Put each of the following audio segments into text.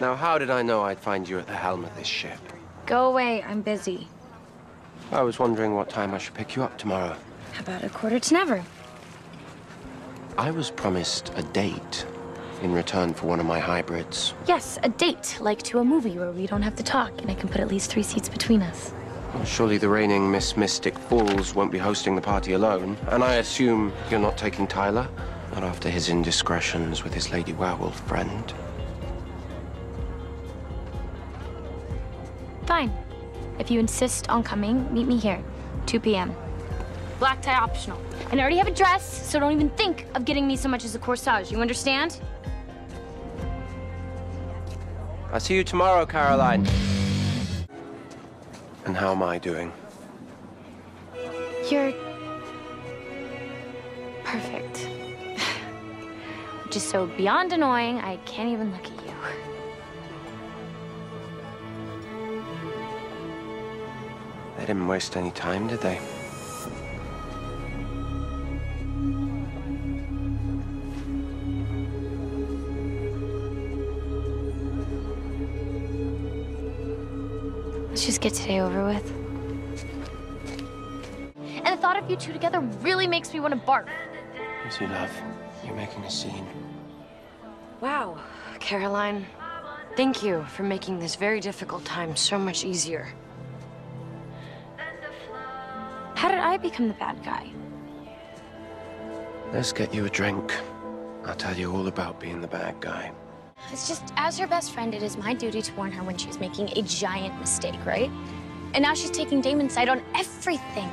Now, how did I know I'd find you at the helm of this ship? Go away, I'm busy. I was wondering what time I should pick you up tomorrow. How about a quarter to never? I was promised a date in return for one of my hybrids. Yes, a date, like to a movie where we don't have to talk and I can put at least three seats between us. Well, surely the reigning Miss Mystic Falls won't be hosting the party alone. And I assume you're not taking Tyler? Not after his indiscretions with his Lady Werewolf friend. Fine. If you insist on coming, meet me here, 2 p.m. Black tie optional. And I already have a dress, so don't even think of getting me so much as a corsage. You understand? I'll see you tomorrow, Caroline. And how am I doing? You're perfect. Which is so beyond annoying, I can't even look at you. Didn't waste any time, did they? Let's just get today over with. And the thought of you two together really makes me want to barf. Easy, love. You're making a scene. Wow, Caroline. Thank you for making this very difficult time so much easier. How did I become the bad guy? Let's get you a drink. I'll tell you all about being the bad guy. It's just, as her best friend, it is my duty to warn her when she's making a giant mistake, right? And now she's taking Damon's side on everything.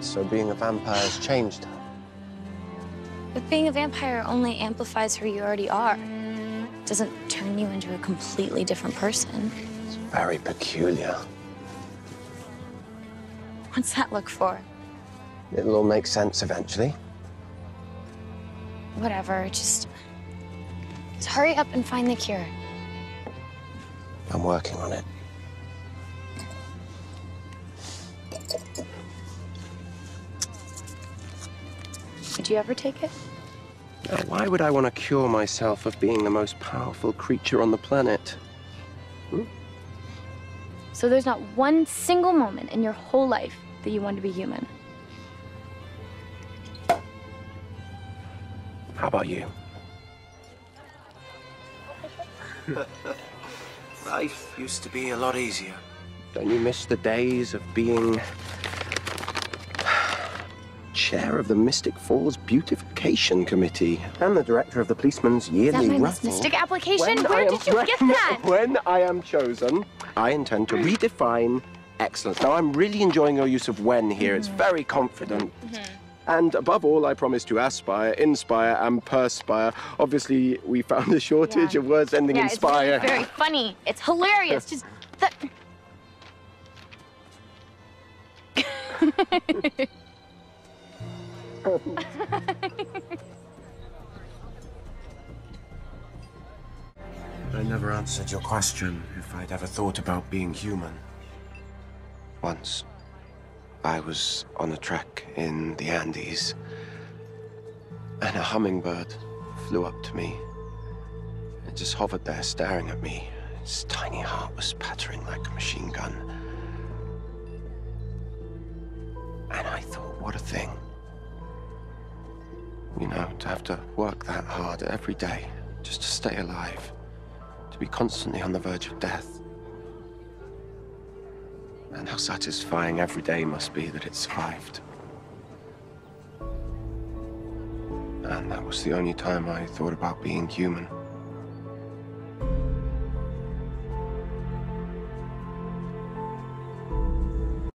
So being a vampire has changed her. But being a vampire only amplifies who you already are. It doesn't turn you into a completely different person. It's very peculiar. What's that look for? It'll all make sense eventually. Whatever, just... Just hurry up and find the cure. I'm working on it. Would you ever take it? Now, why would I want to cure myself of being the most powerful creature on the planet? Hmm? So there's not one single moment in your whole life that you want to be human. How about you? Life used to be a lot easier. Don't you miss the days of being chair of the Mystic Falls Beautification Committee and the director of the policeman's Is yearly that my raffle? Mystic application? When Where am- did you when- get that? When I am chosen, I intend to redefine excellence. Now, I'm really enjoying your use of when here. It's Mm-hmm. very confident. And above all, I promise to aspire, inspire, and perspire. Obviously, we found a shortage Yeah. of words ending yeah, in spire. it's very funny. It's hilarious. Just the... I never answered your question if I'd ever thought about being human. Once, I was on a trek in the Andes, and a hummingbird flew up to me. It just hovered there staring at me. Its tiny heart was pattering like a machine gun. And I thought, what a thing. You know, to have to work that hard every day just to stay alive to be constantly on the verge of death. And how satisfying every day must be that it survived. And that was the only time I thought about being human.